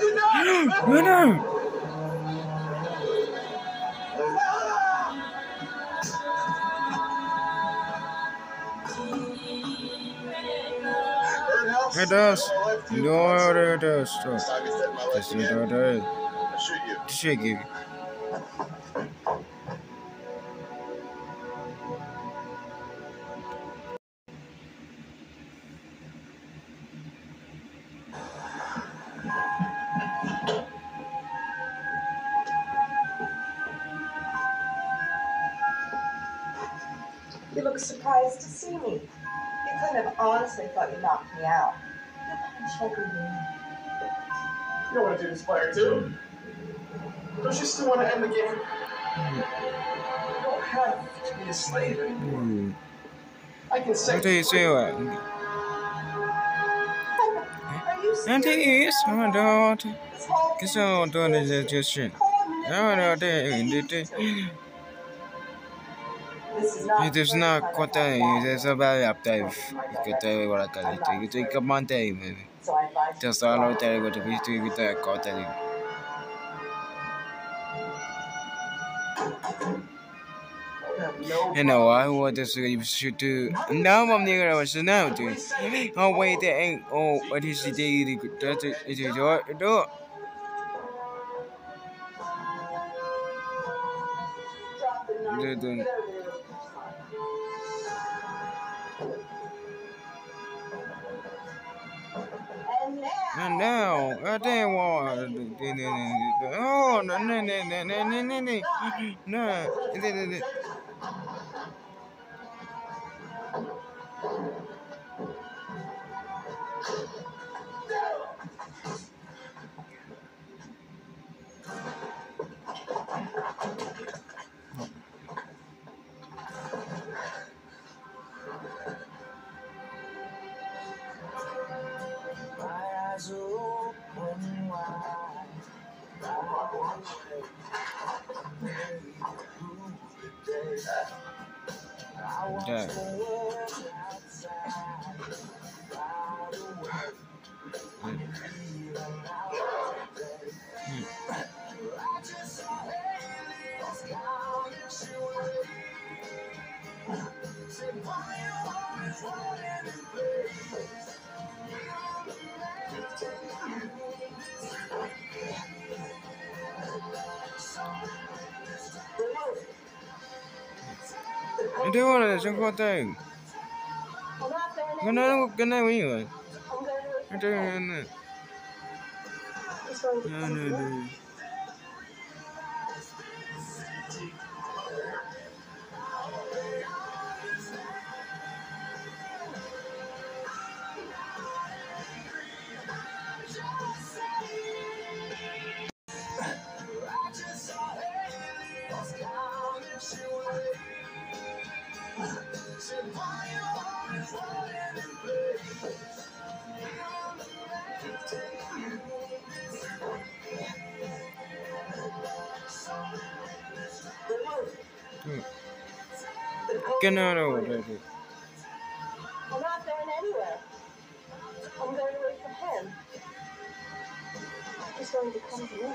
No, no. It does. No, it does. Stop. This is what it is. Shoot you. Shoot you. was to see me. You couldn't have honestly thought you knocked me out. Come on, check me. You don't want to do this by too. Don't you still want to end the game? You don't have to be a slave anymore. I can say. Until you say what? Until you say what? Don't. Because all I'm doing is just shit. I don't know. Ito'y kota ito It is aptaifu ikotawe waraka It is ikoto very ibe ito salo tare goto ito ikoto kota lito You know, I want this to shoot to now. I'm near our now, dude. Oh, wait, there. ain't oh, what is the day? That's it. It's a door. door. They do. Knife. The- the- Get over there. And now, And now, I didn't want. Oh, no, no, no, no, no, no, no, no, no. 对。Hindi ko na siyang kotag. Gano'n lang gano'n mo yun. Ito yun. Ano yun. Kena tu. tu, tu. I'm not going anywhere. I'm going wait for him. He's going to come to me.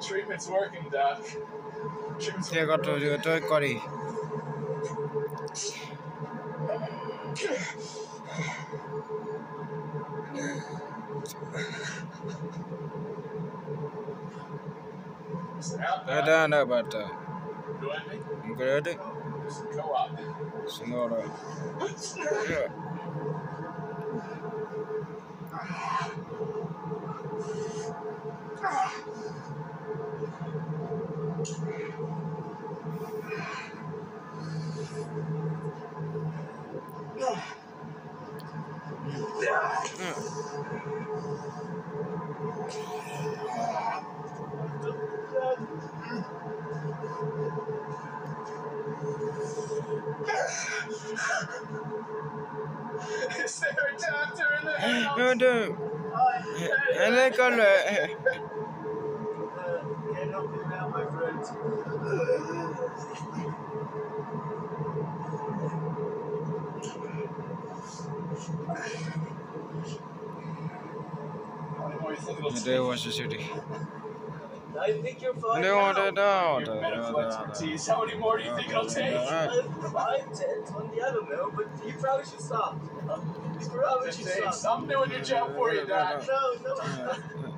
Treatment's working, Doc. Jim's Thế đây bà ta. Do anything? Cái đấy. Co-op. Xin lỗi Is there a doctor in the house? You you the city. I think you're fine Đây you probably should stop. You probably should Thanks. stop. I'm doing your job for you, Doc. No, no.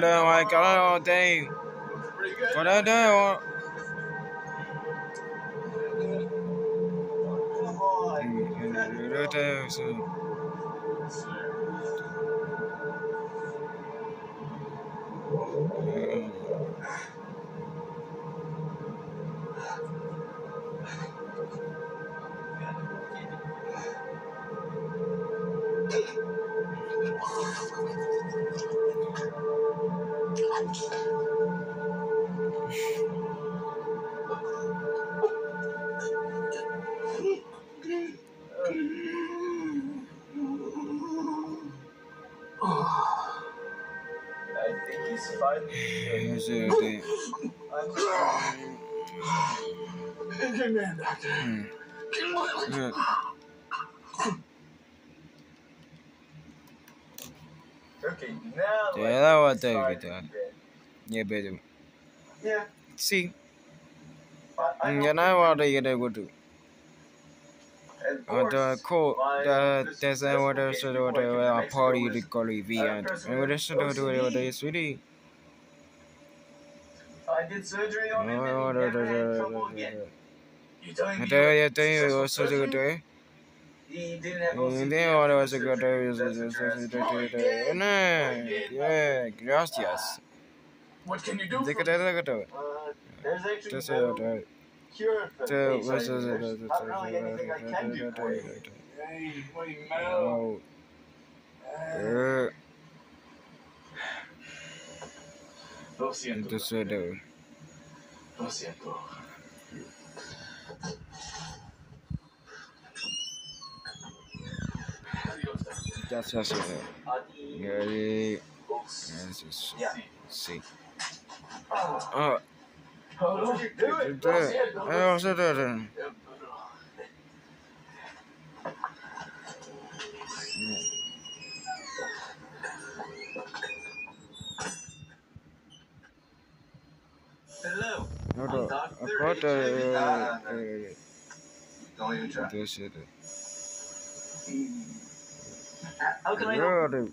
Lần ngoài có là đây. Pretty good. I think he's fine. Here's the thing. I'm Good man, Doctor. Yeah. okay. Now. Yeah, that was the the good. Yeah, better. Yeah. See, I, I yeah, now what are you gonna do? And Uh, the my, the there's a will is be it a what new work in a Mexico party call it V and what is it what OCD. what is sweetie? I did surgery on him and da, he da, never had trouble again. You telling me I tell you, I tell he you, was also the good day. He didn't have OCD then what after was the a good surgery. day? Was That's it a was trans- it No, yeah, gracias. What can you do? Look for at that, look at that. Uh, there's actually cure for the the what's case. it? There's not really anything I can do for you. Hey, what do you know? Oh, uh, Lo siento. just the Lo siento. Adios, Doctor. that's just uh, Adios. yeah, that's just Yeah. see. Oh, Oh, Oh, you do it. do it. I also do it. Hello. No, no, I got uh, Don't even try. this it. How can I help?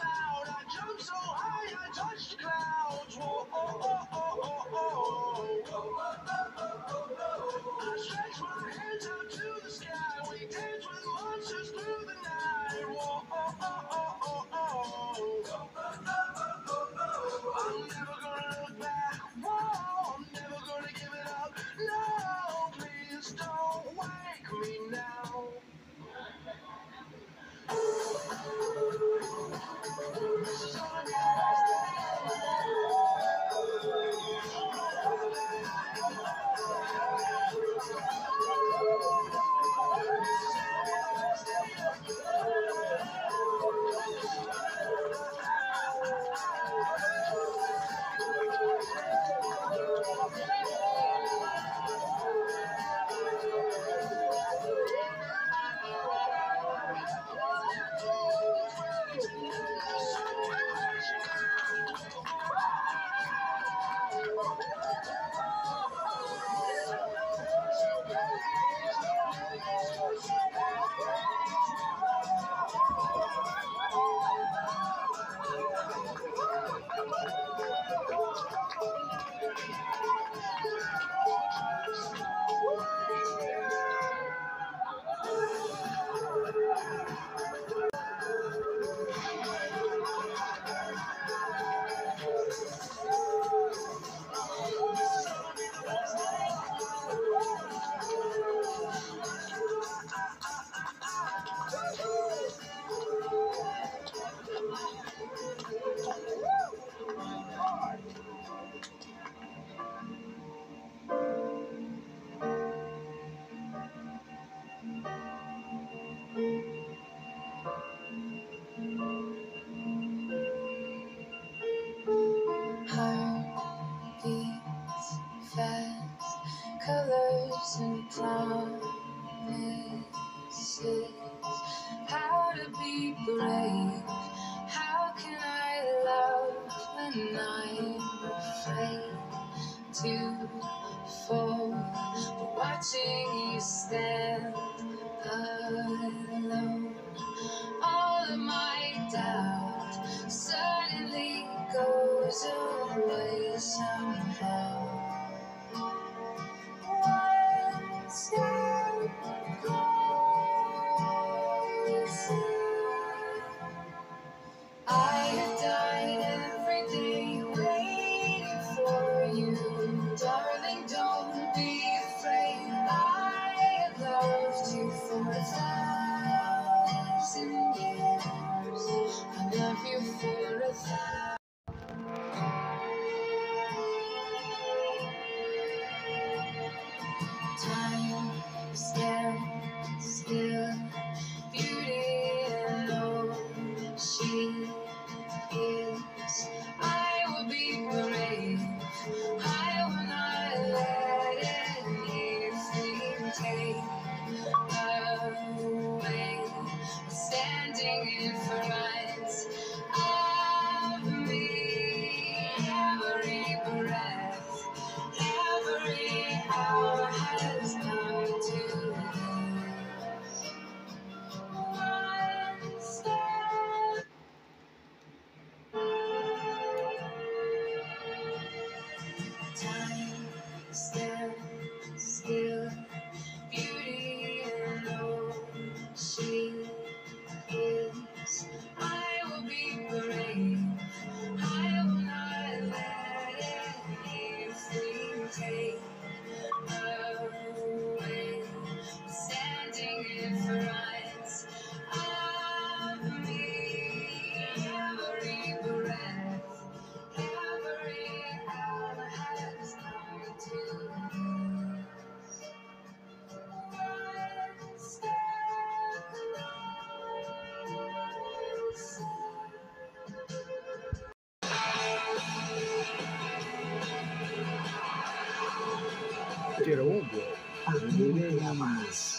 Watching Get over it.